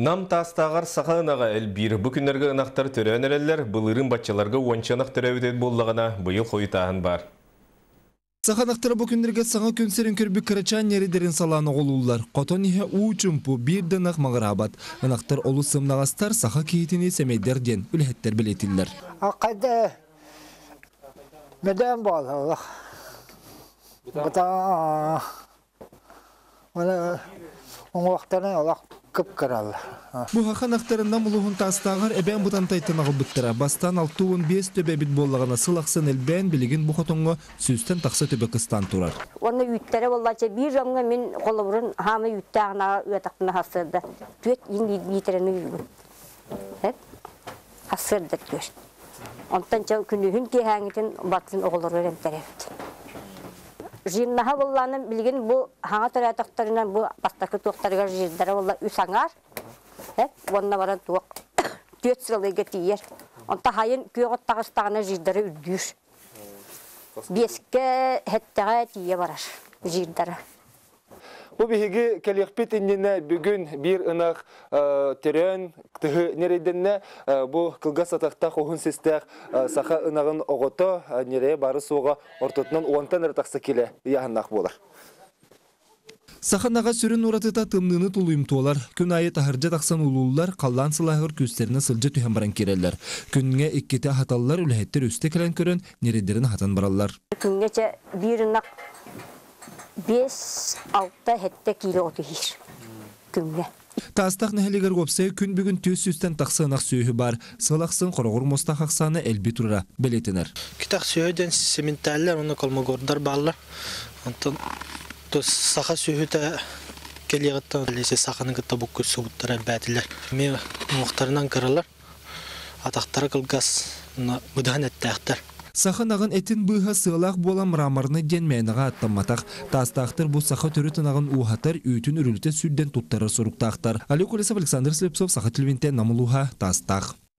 Нам тастағар сақанынаға әл бір бүкінерге ынақтар түрен әрелер бұлырын батчаларға ончанақ түрәуітет боллағына бұйыл қойытағын бар. Саханақтары бұл күндерге саңа көнсерін көрбі кірачан неридерін саланы қолулар. Қотон ihe учумпу бір дынақ мағырабат. Анақтар олу сымнағастар саха кейтіне семейдер ден үлхеттер білетілдер. Меден Аллах. Бұта оны оңуақтарын Аллах көп кіралды. Бұл хақанақтарында мұлығын тастағар әбән бұтан тайтынағы бұттыра. Бастан алтуын бес төбе бит боллағына сылақсын әлбән білігін бұқытыңғы сүстен тақсы төбе қыстан тұрар. Оны үйттері боллача bir жамға мен қолы бұрын хамы үйтті ағына өтақтына хасырды. Төт ең етерені үйгін. Хасырды төт. Онтан чау күнігін кейхәңітін батын оғылыр өрем тәрәфті. Жиннаха болланы билген бу хаңа төрәтақтарынан бу бастакы туақтарға жирдары болла үс аңар. Онна баран туақ төт сылыға тиер. Онта хайын күйоғыт тағыстағына жирдары үрдүйір. Беске хеттеға тие барар жирдары. Бу биһиги иннене бүгүн бир ынах төрөн тыһы нерейденне бу кылга сатакта хохун систех саха ынагын огото нерее бары суга ортотунан уонтан ыртаксы келе яһаннах болар. Саханаға сүрін уратыта тымныны тулуым туолар. Күн айы тахыржа тақсан улулар қаллан сылағыр күстеріне сылжы түйен баран керелер. Күнге иккеті хаталлар үләхеттер үсті кәлен көрін, нередерін хатан баралар. Күнгече bir ынақ 5-6 хетте кило отыхир. Күнге. Тастақ нәхелегер гопсай күн бүгін төс үстен тақсынақ сүйі бар. Сылақсын қорғыр мостақ ақсаны әлбі тұра білетінер. Китак сүйөден сементаллар, оны колмогордар баллар. Антон то саха сүйөтә келегәттә лесе саханы гытта бу күсүттәр бәтиләр. Ме мухтарынан кыралар. Атактары кылгас будан әттәхтәр. Саханағын әтін бұйға сылақ бола мрамарны ден мәйінаға аттаматақ. Тастақтыр бұл саха түрі тынағын уғатар үйтін үрілті сүрден тұттары сұруқтақтар. Алек Александр Слепцов, Саха Телевинте, Намылуға, Тастақ.